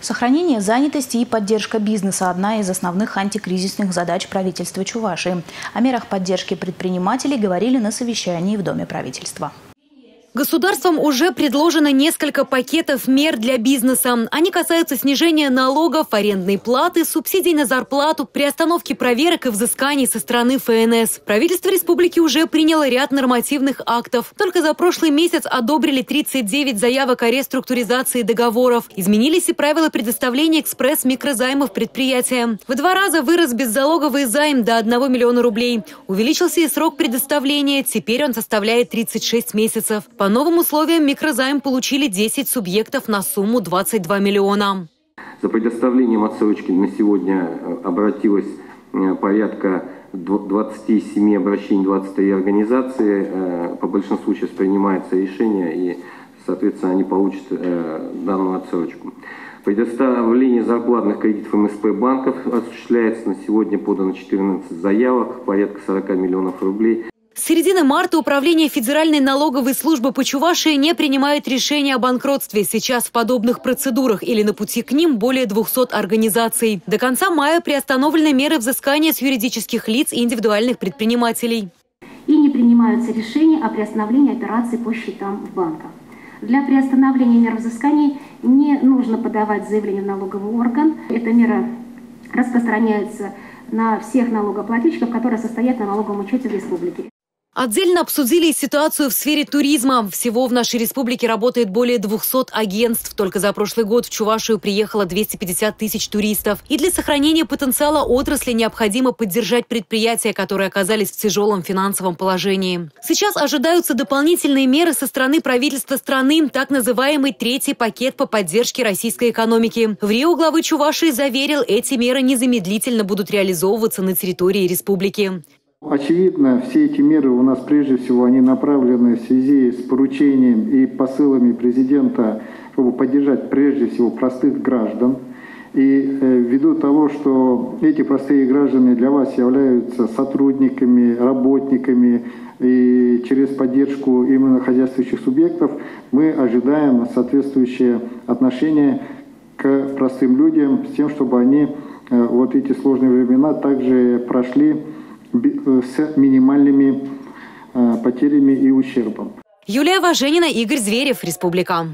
Сохранение занятости и поддержка бизнеса – одна из основных антикризисных задач правительства Чувашии. О мерах поддержки предпринимателей говорили на совещании в Доме правительства. Государством уже предложено несколько пакетов мер для бизнеса. Они касаются снижения налогов, арендной платы, субсидий на зарплату, приостановки проверок и взысканий со стороны ФНС. Правительство республики уже приняло ряд нормативных актов. Только за прошлый месяц одобрили 39 заявок о реструктуризации договоров. Изменились и правила предоставления экспресс-микрозаймов предприятиям. В два раза вырос беззалоговый займ до 1 миллиона рублей. Увеличился и срок предоставления. Теперь он составляет 36 месяцев. По новым условиям микрозайм получили 10 субъектов на сумму 22 миллиона. За предоставлением отсрочки на сегодня э, обратилось э, порядка 27 обращений, 23 организации. Э, по большинству сейчас принимается решение, и, соответственно, они получат данную отсрочку. Предоставление зарплатных кредитов МСП банков осуществляется. На сегодня подано 14 заявок, порядка 40 миллионов рублей. С середины марта Управление Федеральной налоговой службы по Чувашии не принимает решения о банкротстве. Сейчас в подобных процедурах или на пути к ним более 200 организаций. До конца мая приостановлены меры взыскания с юридических лиц и индивидуальных предпринимателей. И не принимаются решения о приостановлении операций по счетам в банках. Для приостановления мер взыскания не нужно подавать заявление в налоговый орган. Эта мера распространяется на всех налогоплательщиков, которые состоят на налоговом учете в республике. Отдельно обсудили ситуацию в сфере туризма. Всего в нашей республике работает более 200 агентств. Только за прошлый год в Чувашию приехало 250 тысяч туристов. И для сохранения потенциала отрасли необходимо поддержать предприятия, которые оказались в тяжелом финансовом положении. Сейчас ожидаются дополнительные меры со стороны правительства страны, так называемый третий пакет по поддержке российской экономики. В Рио главы Чувашии заверил, эти меры незамедлительно будут реализовываться на территории республики. Очевидно, все эти меры у нас прежде всего они направлены в связи с поручением и посылами президента, чтобы поддержать прежде всего простых граждан. И э, ввиду того, что эти простые граждане для вас являются сотрудниками, работниками, и через поддержку именно хозяйствующих субъектов мы ожидаем соответствующее отношение к простым людям с тем, чтобы они э, вот эти сложные времена также прошли с минимальными э, потерями и ущербом. Юлия Важенина, Игорь Зверев, Республика.